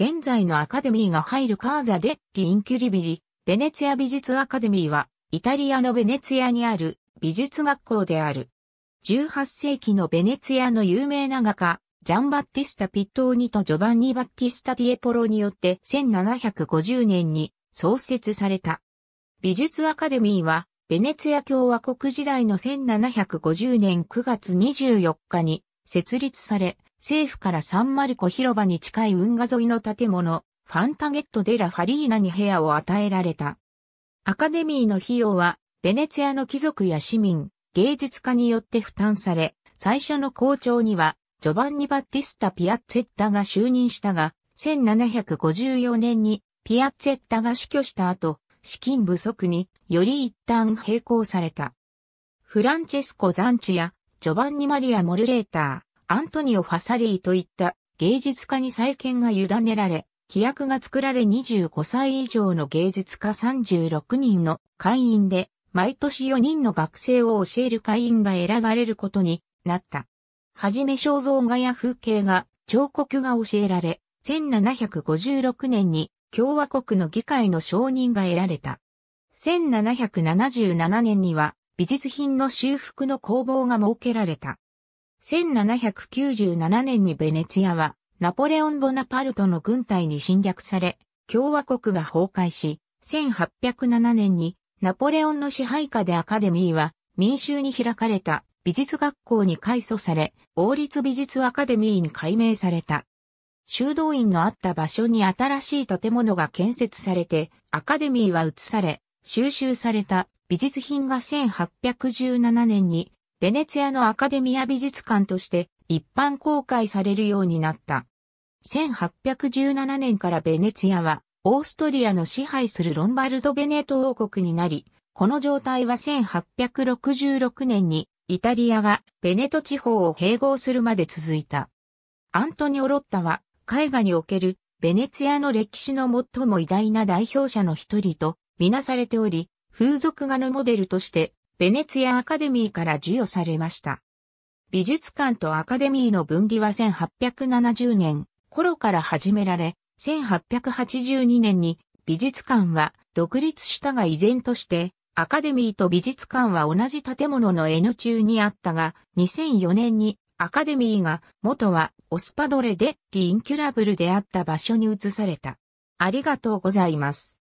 現在のアカデミーが入るカーザ・デッリ・インキュリビリ、ベネツィア美術アカデミーは、イタリアのベネツィアにある美術学校である。18世紀のベネツィアの有名な画家、ジャンバッティスタ・ピットーニとジョバンニ・バッティスタ・ティエポロによって1750年に創設された。美術アカデミーは、ベネツィア共和国時代の1750年9月24日に設立され、政府からサンマルコ広場に近い運河沿いの建物、ファンタゲット・デ・ラ・ファリーナに部屋を与えられた。アカデミーの費用は、ベネツィアの貴族や市民、芸術家によって負担され、最初の校長には、ジョバンニ・バッティスタ・ピアッツェッタが就任したが、1754年にピアッツェッタが死去した後、資金不足により一旦並行された。フランチェスコ・ザンチやジョバンニ・マリア・モルレーター、アントニオ・ファサリーといった芸術家に再建が委ねられ、規約が作られ25歳以上の芸術家36人の会員で毎年4人の学生を教える会員が選ばれることになった。はじめ肖像画や風景画、彫刻が教えられ、1756年に共和国の議会の承認が得られた。1777年には美術品の修復の工房が設けられた。1797年にベネツィアはナポレオン・ボナパルトの軍隊に侵略され、共和国が崩壊し、1807年にナポレオンの支配下でアカデミーは民衆に開かれた美術学校に改組され、王立美術アカデミーに改名された。修道院のあった場所に新しい建物が建設されて、アカデミーは移され、収集された美術品が1817年にベネツィアのアカデミア美術館として一般公開されるようになった。1817年からベネツィアはオーストリアの支配するロンバルド・ベネート王国になり、この状態は1866年にイタリアがベネト地方を併合するまで続いた。アントニオ・ロッタは絵画におけるベネツィアの歴史の最も偉大な代表者の一人とみなされており、風俗画のモデルとしてベネツィアアカデミーから授与されました。美術館とアカデミーの分離は1870年頃から始められ、1882年に美術館は独立したが依然としてアカデミーと美術館は同じ建物の N 中にあったが、2004年にアカデミーが元はオスパドレでリインキュラブルであった場所に移された。ありがとうございます。